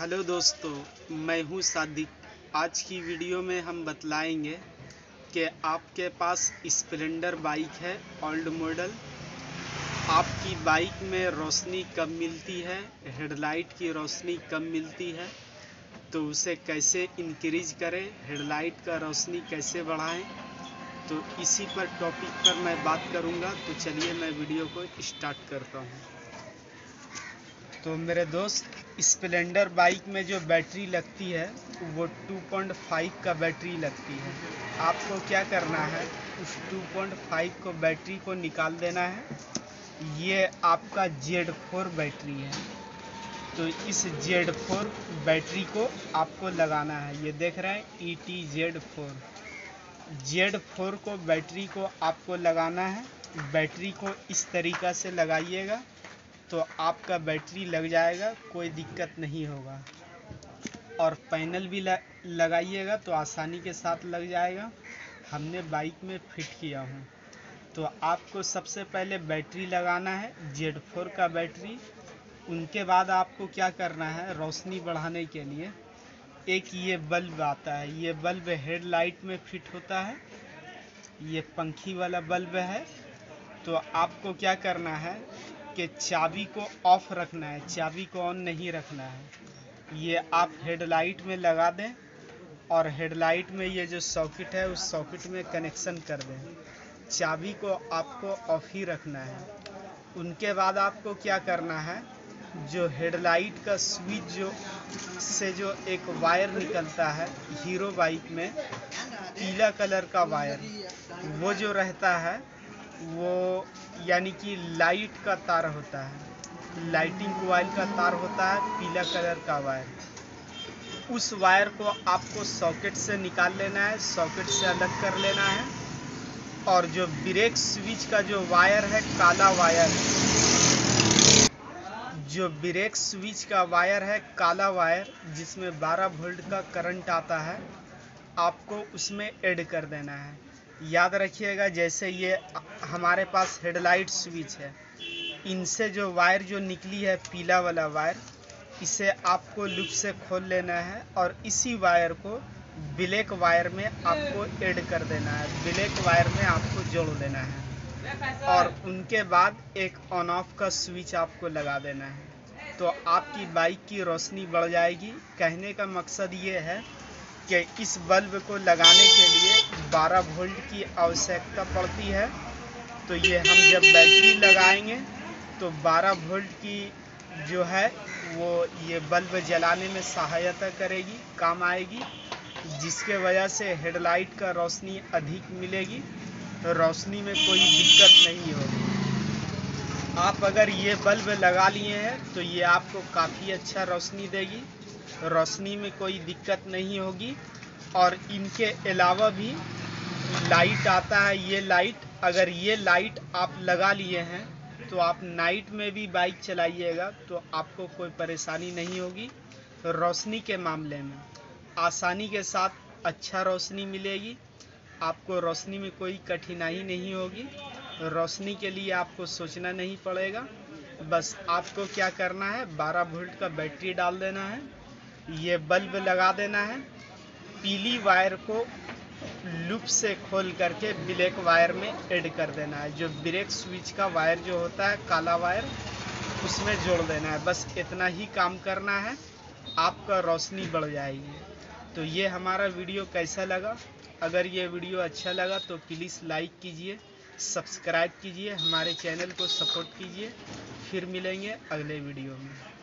Hello दोस्तों, मैं हूँ सादिक। आज की वीडियो में हम बतलाएँगे कि आपके पास स्प्लेंडर बाइक है, ओल्ड मॉडल। आपकी बाइक में रोशनी कम मिलती है, हेडलाइट की रोशनी कम मिलती है तो उसे कैसे इंक्रीज करें, हेडलाइट का रोशनी कैसे बढ़ाएँ तो इसी पर टॉपिक पर मैं बात करूँगा। तो चलिए मैं वीडियो को स्टार्ट करता हूँ। तो मेरे दोस्त, स्प्लेंडर बाइक में जो बैटरी लगती है, वो 2.5 का बैटरी लगती है। आपको क्या करना है? उस 2.5 को बैटरी को निकाल देना है। ये आपका जेड फोर बैटरी है। तो इस जेड फोर बैटरी को आपको लगाना है। ये देख रहे हैं E T Z four. Z four को बैटरी को आपको लगाना है। बैटरी को इस तरीक़ा से लगाइएगा। तो आपका बैटरी लग जाएगा, कोई दिक्कत नहीं होगा। और पैनल भी लगाइएगा तो आसानी के साथ लग जाएगा। हमने बाइक में फिट किया हूँ। तो आपको सबसे पहले बैटरी लगाना है जेड फोर का बैटरी। उनके बाद आपको क्या करना है, रोशनी बढ़ाने के लिए। एक ये बल्ब आता है, ये बल्ब हेडलाइट में फिट होता है। ये पंखी वाला बल्ब है। तो आपको क्या करना है कि चाबी को ऑफ़ रखना है, चाबी को ऑन नहीं रखना है। ये आप हेडलाइट में लगा दें और हेडलाइट में ये जो सॉकेट है, उस सॉकेट में कनेक्शन कर दें। चाबी को आपको ऑफ़ ही रखना है। उनके बाद आपको क्या करना है? जो हेडलाइट का स्विच जो, से जो एक वायर निकलता है हीरो बाइक में, पीला कलर का वायर वो जो रहता है वो यानी कि लाइट का तार होता है। लाइटिंग कोयल का तार होता है, पीला कलर का वायर। उस वायर को आपको सॉकेट से निकाल लेना है, सॉकेट से अलग कर लेना है। और जो ब्रेक स्विच का जो वायर है, काला वायर। जो ब्रेक स्विच का वायर है, काला वायर, जिसमें 12 वोल्ट का करंट आता है, आपको उसमें ऐड कर देना है। याद रखिएगा, जैसे ये हमारे पास हेडलाइट स्विच है। इनसे जो वायर जो निकली है, पीला वाला वायर, इसे आपको लुप से खोल लेना है और इसी वायर को ब्लैक वायर में आपको ऐड कर देना है। ब्लैक वायर में आपको जोड़ देना है और उनके बाद एक ऑन ऑफ़ का स्विच आपको लगा देना है। तो आपकी बाइक की रोशनी बढ़ जाएगी। कहने का मकसद ये है कि इस बल्ब को लगाने के लिए 12 वोल्ट की आवश्यकता पड़ती है। तो ये हम जब बैटरी लगाएँगे तो 12 वोल्ट की जो है, वो ये बल्ब जलाने में सहायता करेगी, काम आएगी, जिसके वजह से हेडलाइट का रोशनी अधिक मिलेगी तो रोशनी में कोई दिक्कत नहीं होगी। आप अगर ये बल्ब लगा लिए हैं तो ये आपको काफ़ी अच्छा रोशनी देगी। रोशनी में कोई दिक्कत नहीं होगी और इनके अलावा भी लाइट आता है, ये लाइट, अगर ये लाइट आप लगा लिए हैं तो आप नाइट में भी बाइक चलाइएगा तो आपको कोई परेशानी नहीं होगी। रोशनी के मामले में आसानी के साथ अच्छा रोशनी मिलेगी, आपको रोशनी में कोई कठिनाई नहीं होगी, रोशनी के लिए आपको सोचना नहीं पड़ेगा। बस आपको क्या करना है 12 वोल्ट का बैटरी डाल देना है। ये बल्ब लगा देना है। पीली वायर को लूप से खोल करके ब्लैक वायर में ऐड कर देना है। जो ब्रेक स्विच का वायर जो होता है, काला वायर, उसमें जोड़ देना है। बस इतना ही काम करना है। आपका रोशनी बढ़ जाएगी। तो ये हमारा वीडियो कैसा लगा? अगर ये वीडियो अच्छा लगा तो प्लीज़ लाइक कीजिए, सब्सक्राइब कीजिए, हमारे चैनल को सपोर्ट कीजिए। फिर मिलेंगे अगले वीडियो में।